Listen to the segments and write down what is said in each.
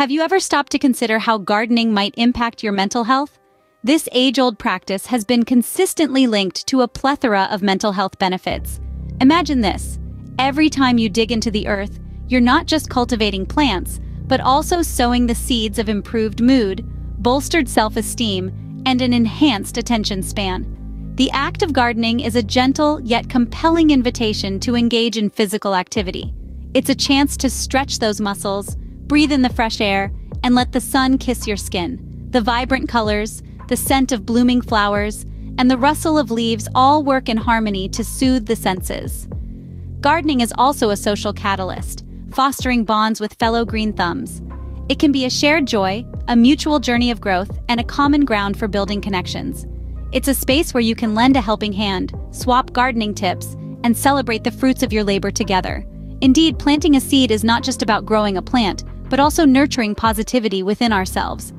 Have you ever stopped to consider how gardening might impact your mental health? This age-old practice has been consistently linked to a plethora of mental health benefits. Imagine this. Every time you dig into the earth, you're not just cultivating plants, but also sowing the seeds of improved mood, bolstered self-esteem, and an enhanced attention span. The act of gardening is a gentle yet compelling invitation to engage in physical activity. It's a chance to stretch those muscles, breathe in the fresh air, and let the sun kiss your skin. The vibrant colors, the scent of blooming flowers, and the rustle of leaves all work in harmony to soothe the senses. Gardening is also a social catalyst, fostering bonds with fellow green thumbs. It can be a shared joy, a mutual journey of growth, and a common ground for building connections. It's a space where you can lend a helping hand, swap gardening tips, and celebrate the fruits of your labor together. Indeed, planting a seed is not just about growing a plant, but also nurturing positivity within ourselves.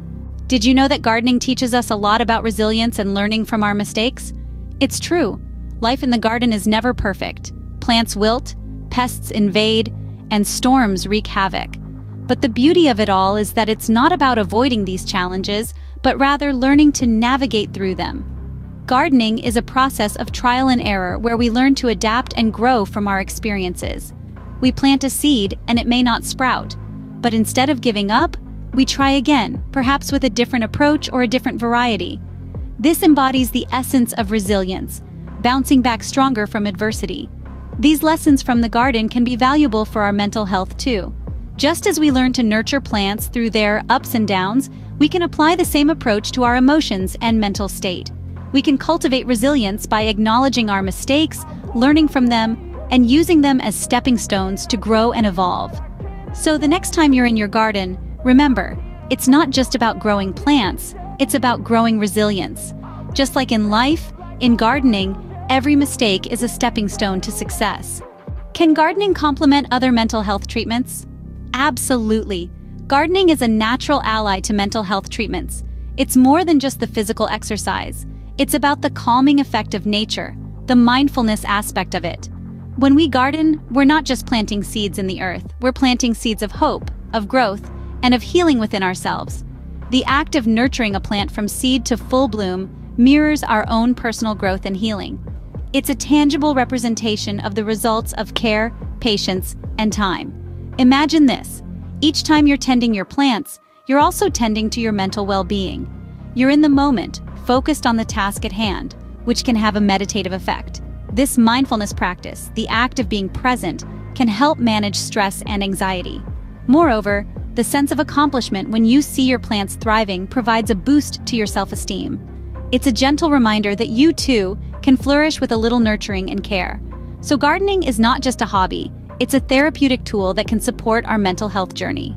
Did you know that gardening teaches us a lot about resilience and learning from our mistakes? It's true. Life in the garden is never perfect. Plants wilt, pests invade, and storms wreak havoc. But the beauty of it all is that it's not about avoiding these challenges, but rather learning to navigate through them. Gardening is a process of trial and error where we learn to adapt and grow from our experiences. We plant a seed and it may not sprout, but instead of giving up, we try again, perhaps with a different approach or a different variety. This embodies the essence of resilience, bouncing back stronger from adversity. These lessons from the garden can be valuable for our mental health too. Just as we learn to nurture plants through their ups and downs, we can apply the same approach to our emotions and mental state. We can cultivate resilience by acknowledging our mistakes, learning from them, and using them as stepping stones to grow and evolve. So the next time you're in your garden, remember, it's not just about growing plants, it's about growing resilience. Just like in life, in gardening, every mistake is a stepping stone to success. Can gardening complement other mental health treatments? Absolutely. Gardening is a natural ally to mental health treatments. It's more than just the physical exercise. It's about the calming effect of nature, the mindfulness aspect of it. When we garden, we're not just planting seeds in the earth, we're planting seeds of hope, of growth, and of healing within ourselves. The act of nurturing a plant from seed to full bloom mirrors our own personal growth and healing. It's a tangible representation of the results of care, patience, and time. Imagine this. Each time you're tending your plants, you're also tending to your mental well-being. You're in the moment, focused on the task at hand, which can have a meditative effect. This mindfulness practice, the act of being present, can help manage stress and anxiety. Moreover, the sense of accomplishment when you see your plants thriving provides a boost to your self-esteem. It's a gentle reminder that you, too, can flourish with a little nurturing and care. So gardening is not just a hobby, it's a therapeutic tool that can support our mental health journey.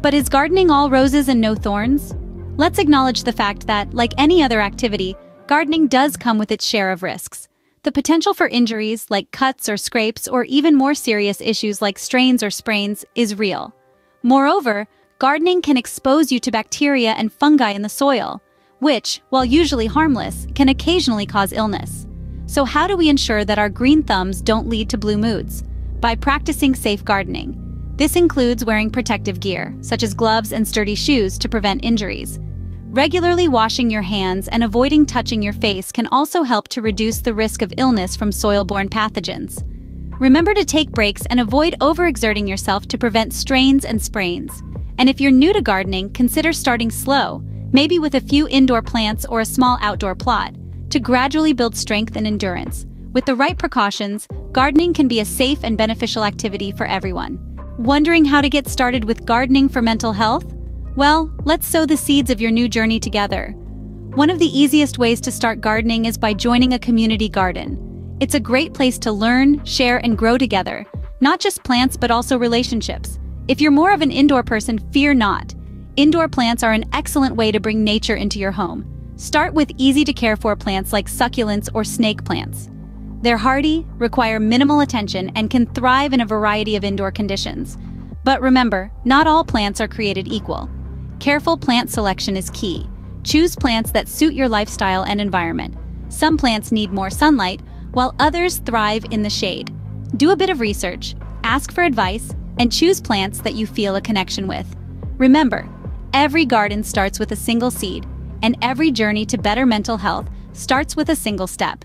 But is gardening all roses and no thorns? Let's acknowledge the fact that, like any other activity, gardening does come with its share of risks. The potential for injuries, like cuts or scrapes, or even more serious issues like strains or sprains, is real. Moreover, gardening can expose you to bacteria and fungi in the soil, which, while usually harmless, can occasionally cause illness. So how do we ensure that our green thumbs don't lead to blue moods? By practicing safe gardening. This includes wearing protective gear, such as gloves and sturdy shoes to prevent injuries. Regularly washing your hands and avoiding touching your face can also help to reduce the risk of illness from soil-borne pathogens. Remember to take breaks and avoid overexerting yourself to prevent strains and sprains. And if you're new to gardening, consider starting slow, maybe with a few indoor plants or a small outdoor plot, to gradually build strength and endurance. With the right precautions, gardening can be a safe and beneficial activity for everyone. Wondering how to get started with gardening for mental health? Well, let's sow the seeds of your new journey together. One of the easiest ways to start gardening is by joining a community garden. It's a great place to learn, share, and grow together, not just plants but also relationships. If you're more of an indoor person, fear not. Indoor plants are an excellent way to bring nature into your home. Start with easy-to-care-for plants like succulents or snake plants. They're hardy, require minimal attention, and can thrive in a variety of indoor conditions. But remember, not all plants are created equal. Careful plant selection is key. Choose plants that suit your lifestyle and environment. Some plants need more sunlight, while others thrive in the shade. Do a bit of research, ask for advice, and choose plants that you feel a connection with. Remember, every garden starts with a single seed, and every journey to better mental health starts with a single step.